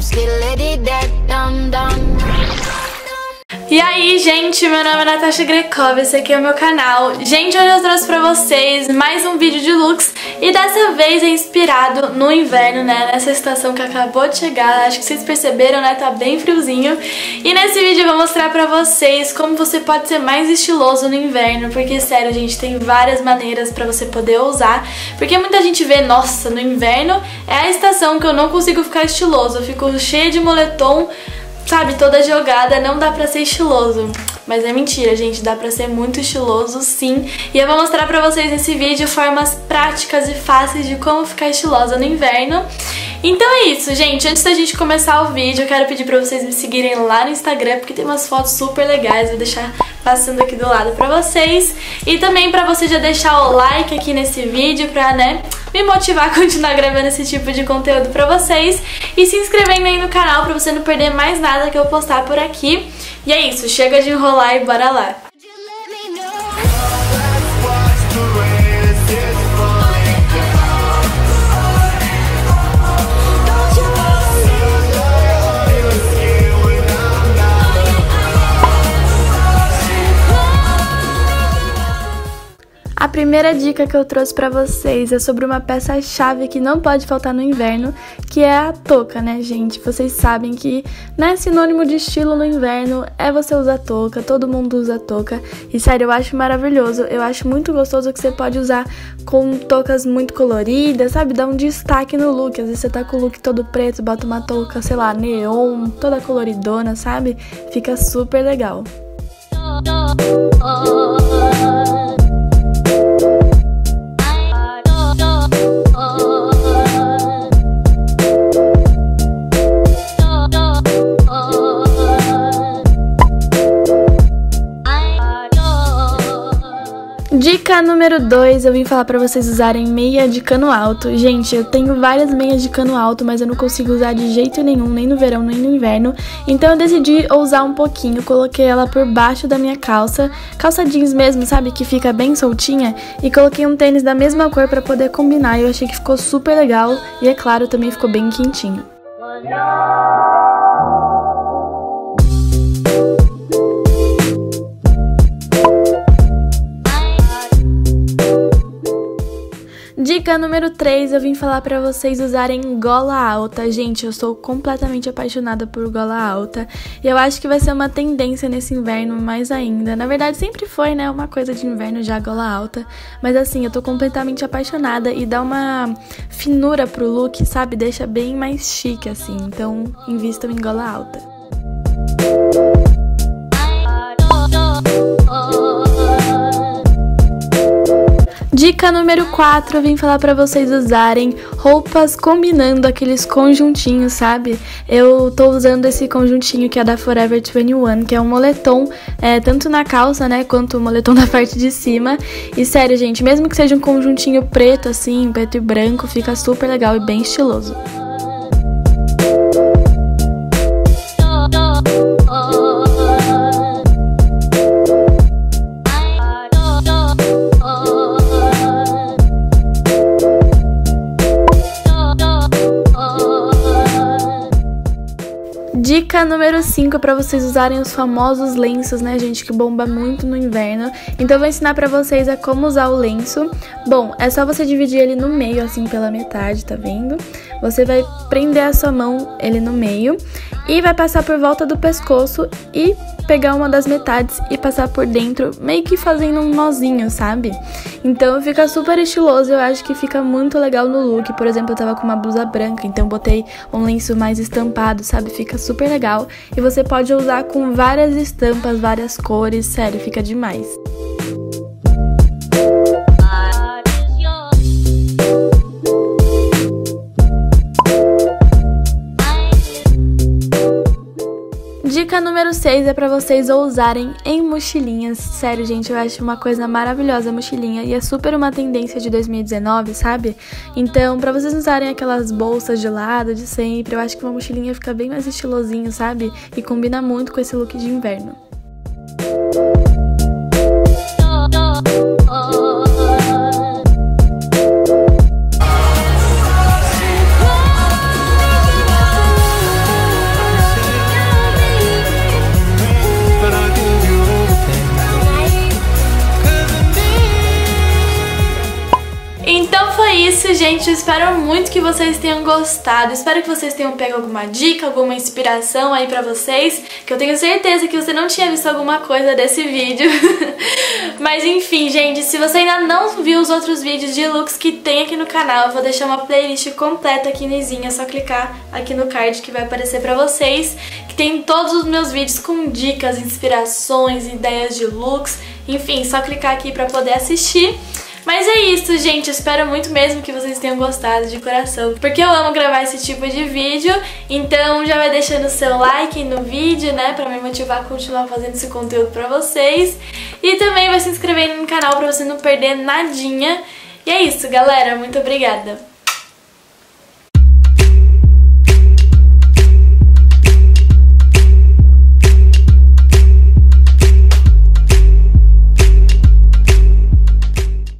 I'm still let it down. E aí, gente, meu nome é Natasha Grekov, esse aqui é o meu canal. Gente, hoje eu trouxe pra vocês mais um vídeo de looks e dessa vez é inspirado no inverno, né, nessa estação que acabou de chegar. Acho que vocês perceberam, né, tá bem friozinho. E nesse vídeo eu vou mostrar pra vocês como você pode ser mais estiloso no inverno, porque, sério, gente, tem várias maneiras pra você poder usar. Porque muita gente vê, nossa, no inverno é a estação que eu não consigo ficar estiloso, eu fico cheia de moletom sabe, toda jogada, não dá pra ser estiloso. Mas é mentira, gente, dá pra ser muito estiloso sim. E eu vou mostrar pra vocês nesse vídeo formas práticas e fáceis de como ficar estilosa no inverno. Então é isso, gente. Antes da gente começar o vídeo, eu quero pedir pra vocês me seguirem lá no Instagram, porque tem umas fotos super legais. Vou deixar passando aqui do lado pra vocês. E também pra você já deixar o like aqui nesse vídeo pra, né, me motivar a continuar gravando esse tipo de conteúdo pra vocês. E se inscrevendo aí no canal pra você não perder mais nada que eu postar por aqui. E é isso, chega de enrolar e bora lá. Primeira dica que eu trouxe para vocês é sobre uma peça-chave que não pode faltar no inverno, que é a touca, né, gente? Vocês sabem que, né, sinônimo de estilo no inverno é você usar touca, todo mundo usa touca. E sério, eu acho maravilhoso, eu acho muito gostoso que você pode usar com toucas muito coloridas, sabe? Dá um destaque no look. Às vezes você tá com o look todo preto, bota uma touca, sei lá, neon, toda coloridona, sabe? Fica super legal. Dica número 2, eu vim falar para vocês usarem meia de cano alto. Gente, eu tenho várias meias de cano alto, mas eu não consigo usar de jeito nenhum, nem no verão, nem no inverno. Então eu decidi usar um pouquinho, coloquei ela por baixo da minha calça, calça jeans mesmo, sabe, que fica bem soltinha, e coloquei um tênis da mesma cor para poder combinar. Eu achei que ficou super legal e é claro, também ficou bem quentinho. Dica número 3, eu vim falar para vocês usarem gola alta. Gente, eu sou completamente apaixonada por gola alta. E eu acho que vai ser uma tendência nesse inverno mais ainda. Na verdade, sempre foi, né, uma coisa de inverno já gola alta. Mas assim, eu tô completamente apaixonada e dá uma finura pro look, sabe? Deixa bem mais chique assim. Então, invistam em gola alta. Dica número 4, eu vim falar para vocês usarem roupas combinando aqueles conjuntinhos, sabe? Eu tô usando esse conjuntinho que é da Forever 21, que é um moletom, é, tanto na calça, né, quanto o moletom da parte de cima. E sério, gente, mesmo que seja um conjuntinho preto, assim, preto e branco, fica super legal e bem estiloso. Dica número 5 para vocês usarem os famosos lenços, né, gente, que bomba muito no inverno. Então eu vou ensinar para vocês a como usar o lenço. Bom, é só você dividir ele no meio, assim, pela metade, tá vendo? Você vai prender a sua mão ele no meio e vai passar por volta do pescoço e pegar uma das metades e passar por dentro, meio que fazendo um nozinho, sabe? Então fica super estiloso, eu acho que fica muito legal no look. Por exemplo, eu tava com uma blusa branca, então botei um lenço mais estampado, sabe? Fica super legal. E você pode usar com várias estampas, várias cores, sério, fica demais. Número 6 é para vocês ousarem em mochilinhas. Sério, gente, eu acho uma coisa maravilhosa a mochilinha e é super uma tendência de 2019, sabe? Então, para vocês usarem aquelas bolsas de lado de sempre, eu acho que uma mochilinha fica bem mais estilosinho, sabe? E combina muito com esse look de inverno. Eu espero muito que vocês tenham gostado. Espero que vocês tenham pego alguma dica, alguma inspiração aí pra vocês, que eu tenho certeza que você não tinha visto alguma coisa desse vídeo. Mas enfim, gente, se você ainda não viu os outros vídeos de looks que tem aqui no canal, eu vou deixar uma playlist completa aqui no é só clicar aqui no card que vai aparecer pra vocês, que tem todos os meus vídeos com dicas, inspirações, ideias de looks, enfim, só clicar aqui pra poder assistir. Mas é isso, gente. Espero muito mesmo que vocês tenham gostado de coração, porque eu amo gravar esse tipo de vídeo. Então já vai deixando o seu like no vídeo, né, pra me motivar a continuar fazendo esse conteúdo pra vocês. E também vai se inscrevendo no canal pra você não perder nadinha. E é isso, galera. Muito obrigada.